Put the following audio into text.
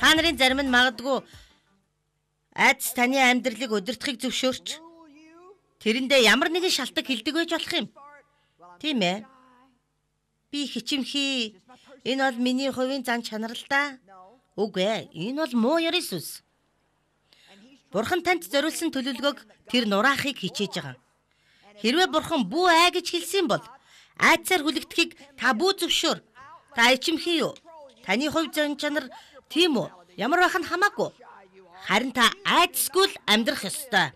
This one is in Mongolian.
Та нарын зарим нь магадгүй айдас таны амьдралыг удирдахыг зөвшөөрч тэрэндээ ямар нэгэн шалтак хилдэг байж болох юм. Тийм ээ. Би хичимхий. Энэ бол миний хувийн зан чанар л да. Үгүй ээ, энэ бол муу ёр Иесус. Бурхан танд зориулсан төлөвлөгөөг тэр нураахыг хичээж байгаа. Хэрвээ бурхан бүү аа гэж хэлсэн бол айцаар хүлэгдэхийг та бүү зөвшөөр. Та ичимхий юу? Таны хувь зан чанар тийм үү? Ямар байх нь хамаагүй. Харин та айцсгүй л амьдрах ёстой.